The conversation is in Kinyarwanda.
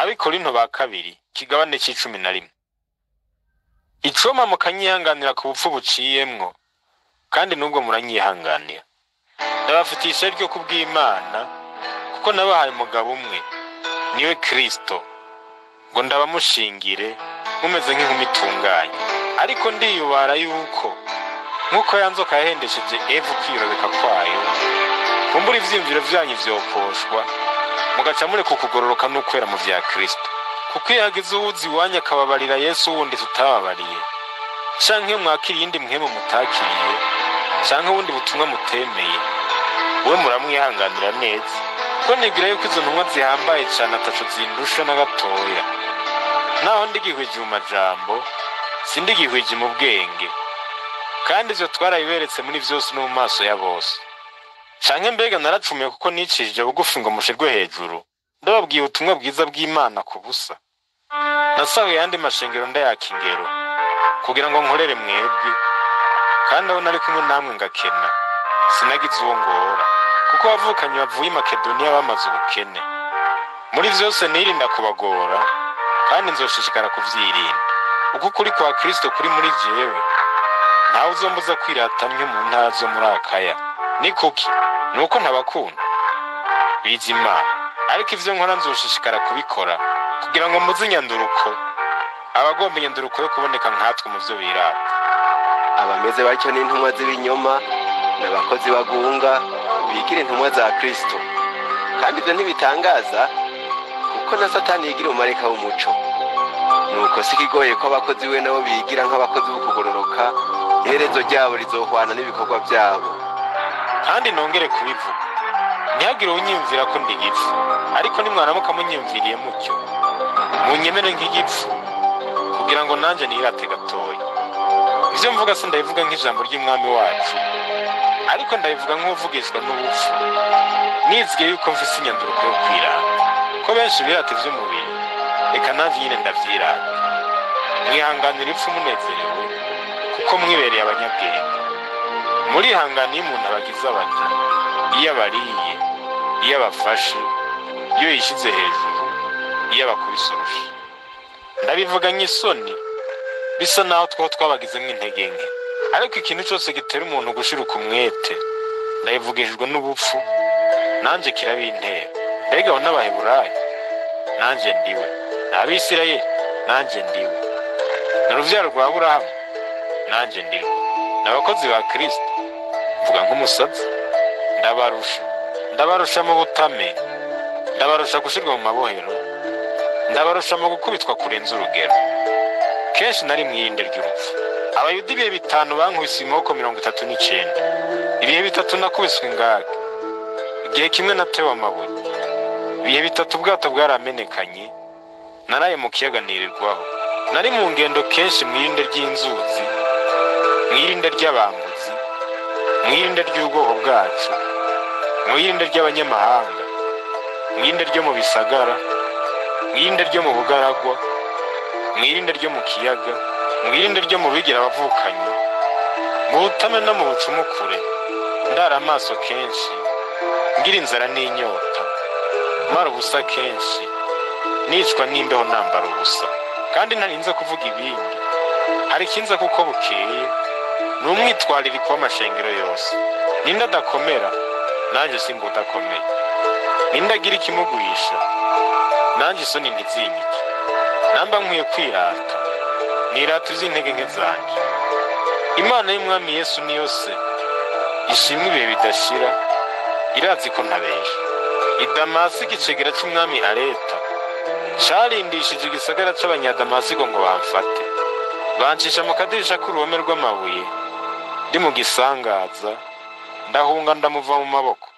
abikorinto ba kabiri kigabane c'icumi na rimwe. Icoma mukanyihanganira ku bupfu buciyemwo kandi n'ubwo muranyihanganira. Ndabafitiye ishari ryo kubw'imana kuko nabahaye umugabo umwe ni we kristo. Ngo ndabamushingire mumeze nk'inkumi itunganye ariko ndiyubara yuko nk'uko ya nzoka yahendesheje evu kwiyorobeka kwayo kumbura ivyiyumviro vyanyu vyokoshwa mugaca mureka ukugororoka n'ukwera mu vya kristo. Kuko iyo hagize uwuzi iwanyu akababarira yesu wundi tutababariye. Canke iyo mwakira iyindi mpwemu mutakiriye canke ubundi butumwa mutemeye. We muramwihanganira neza. Kuko nibwira yuko izo ntumwa zihambaye cane ataco zindusha na gatoya. Naho ndigihwije mu majambo sindigihwije mu bwenge. Kandi ivyo twarabiberetse muri vyose no mu maso ya bose. Canke mbega naracumuye kuko nicishije bugufi ngo mushirwe hejuru? Ndababwiye ubutumwa bwiza bw'imana ku busa. Nasahuye yandi mashengero ndayaka ingero kugira ngo nkorere mwebwe. Kandi aho nari kumwe namwe ngakena. Sinagize uwo ngora. Kuko abavukanye bavuye i makedoniya bamaze ubukene. Muri vyose nirinda kubagora kandi nzoshishikara kuvyirinda uko ukuri kwa kristo kuri muri jewe ntawe uzombuza kwirata ntyo mu ntara zo muri akaya. Ni kuki? Ni uko ntabakunda. Biza imana. Ariko ivyo nkora nzoshishikara kubikora kugira ngo muze inyanduruko. Abagomba inyanduruko yo kuboneka nkatwe mu vyo birata. Abameze batyo n'intumwa z'ibinyoma n'abakozi bagunga bigira intumwa za kristo. Kandi ibyo ntibitangaza kuko na satani yigira umumarayika w'umuco. Nuko si ikigoye ko abakozi we nabo bigira nk'abakozi b'ukugororoka iherezo ryabo rizohwana n'ibikorwa byabo. Kandi nongere kubivuga. Ntihagire unyiyumvira ko ndi igipfu ariko nimwaramuka munyiyumviriye mutyo. Munyemere nk'igipfu. Kugira ngo nanjye nirate gatoya. Ivyo mvuga si ndabivuga nk'ijambo ry'umwami wacu. Ariko ndabivuga nk'uvugishwa n'ubupfu. Nizwiye yuko mfise inyanduruko yo kwirata. Ko benshi birata ivy'umubiri. Reka nanjye nyine ndavyirata. Mwihanganira ipfu munezerewe kuko mwibereye abanyabwenge. Murihangana iyo umuntu abagize abaja iyo abariye iyo abafashe iyo yishyize hejuru iyo abakubise urusha ndabivuga nk'isoni bisa naho two twabagizemo intege nke ariko ikintu cyose gitera umuntu gushirika umwete ndabivugishijwe n'ubupfu nanjye kirabintera mbega abo n'abaheburayo nanjye ndiwe. Ni abisirayeli? Nanjye ndiwe. Ni uruvyaro rwa aburahamu? Nanjye ndiwe. Ni abakozi ba kristo? Mvuga nk'umusazi. Ndabarusha. Ndabarusha mu butame. Ndabarusha gushirwa mu mabohero. Ndabarusha mu gukubitwa kurenza urugero. Kenshi nari mwirinde ry'urupfu. Abayuda ibihe bitanu bankubise imoko mirongo itatu n'icenda. Ibihe bitatu nakubiswe ingaga igihe kimwe natewe amabuye. Ibihe bitatu ubwato bwaramenekanye. Naraye mu kiyaga nirirwaho. Nari mu ngendo kenshi mwirinde ry'inzuzi mwirinde ry'abambuzi mwirinde ry'ubwoko bwacu mwirinde ry'abanyamahanga mwirinde ryo mu bisagara mwirinde ryo mu bugaragwa mwirinde ryo mu kiyaga mwirinde ryo mu bigira abavukanyi mu butame no mu bucumukure ndara amaso kenshi ngira inzara n'inyota mara ubusa kenshi nicwa n'imbeho nambara ubusa. Kandi ntarinze kuvuga ibindi. Hari ikinza kuko bukeye ni umwitwaririko w'amashengero yose. Ninde adakomera? Nanjye simba udakomeye ninde agira ikimugwisha? Nanjye isoni ntizinyice namba nkwiye kwirata. Nirata iz'intege nke zanje imana y'umwami yesu ni yose. Ishimwe ibihe bidashira. Irazi ko ntabesha idamasi igicegera c'umwami areta. Carindishije igisagara c'abanyadamasiko ngo bamfate. Bancisha mu kadirisha k'uruhome rw'amabuye. Ndi mu gisangaza. Ndahunga ndamuva mu maboko.